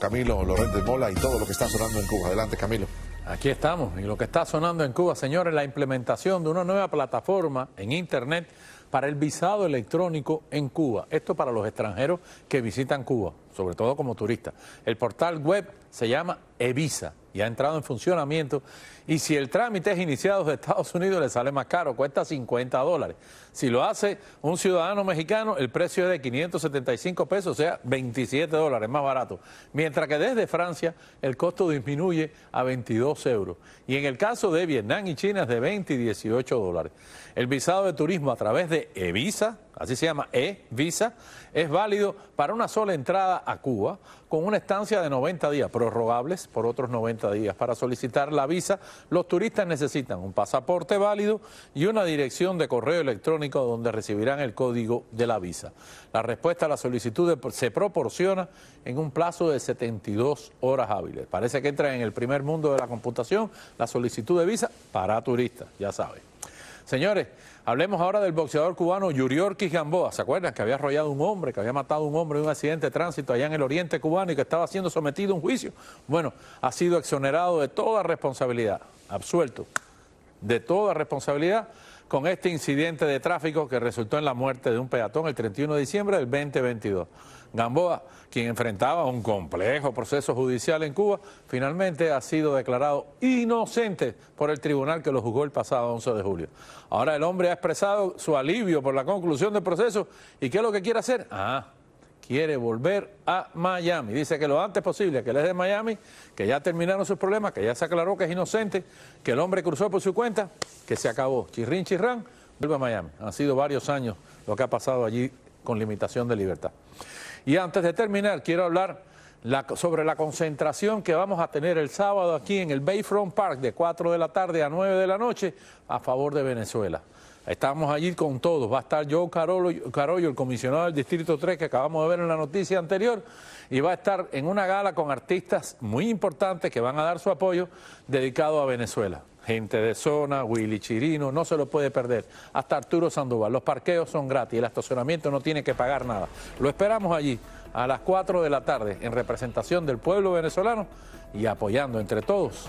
Camilo Lorente Mola y todo lo que está sonando en Cuba. Adelante, Camilo. Aquí estamos. Y lo que está sonando en Cuba, señores, la implementación de una nueva plataforma en Internet para el visado electrónico en Cuba. Esto para los extranjeros que visitan Cuba, sobre todo como turistas. El portal web se llama Evisa y ha entrado en funcionamiento. Y si el trámite es iniciado de Estados Unidos, le sale más caro, cuesta 50 dólares. Si lo hace un ciudadano mexicano, el precio es de 575 pesos, o sea, 27 dólares, más barato. Mientras que desde Francia, el costo disminuye a 22 euros. Y en el caso de Vietnam y China es de 20 y 18 dólares. El visado de turismo a través de Evisa, así se llama E-Visa, es válido para una sola entrada a Cuba con una estancia de 90 días, prorrogables por otros 90 días. Para solicitar la visa, los turistas necesitan un pasaporte válido y una dirección de correo electrónico donde recibirán el código de la visa. La respuesta a la solicitud se proporciona en un plazo de 72 horas hábiles. Parece que entra en el primer mundo de la computación la solicitud de visa para turistas, ya saben. Señores, hablemos ahora del boxeador cubano Yuriorkis Gamboa. ¿Se acuerdan que había arrollado un hombre, que había matado a un hombre en un accidente de tránsito allá en el oriente cubano y que estaba siendo sometido a un juicio? Bueno, ha sido exonerado de toda responsabilidad, absuelto de toda responsabilidad con este incidente de tráfico que resultó en la muerte de un peatón el 31 de diciembre del 2022. Gamboa, quien enfrentaba un complejo proceso judicial en Cuba, finalmente ha sido declarado inocente por el tribunal que lo juzgó el pasado 11 de julio. Ahora el hombre ha expresado su alivio por la conclusión del proceso y ¿qué es lo que quiere hacer? Ah, quiere volver a Miami. Dice que lo antes posible, que él es de Miami, que ya terminaron sus problemas, que ya se aclaró que es inocente, que el hombre cruzó por su cuenta, que se acabó. Chirrín, chirrán, vuelve a Miami. Han sido varios años lo que ha pasado allí con limitación de libertad. Y antes de terminar, quiero hablar sobre la concentración que vamos a tener el sábado aquí en el Bayfront Park de 4 de la tarde a 9 de la noche a favor de Venezuela. Estamos allí con todos. Va a estar Joe Carollo, el comisionado del Distrito 3 que acabamos de ver en la noticia anterior, y va a estar en una gala con artistas muy importantes que van a dar su apoyo dedicado a Venezuela. Gente de zona, Willy Chirino, no se lo puede perder. Hasta Arturo Sandoval. Los parqueos son gratis, el estacionamiento no tiene que pagar nada. Lo esperamos allí a las 4 de la tarde en representación del pueblo venezolano y apoyando entre todos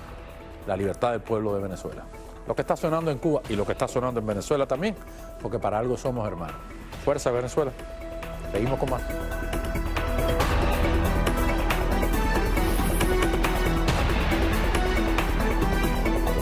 la libertad del pueblo de Venezuela. Lo que está sonando en Cuba y lo que está sonando en Venezuela también, porque para algo somos hermanos. Fuerza Venezuela. Seguimos con más.